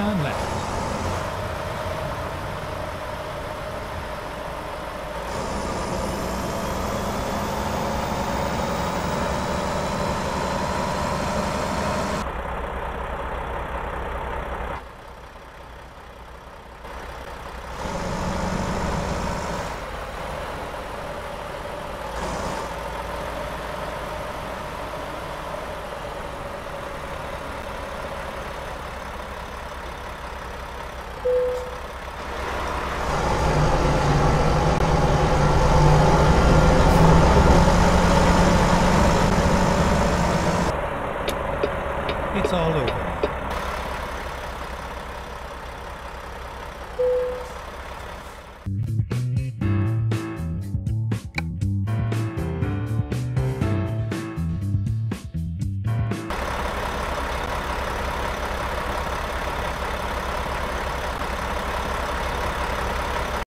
turn left. 하려고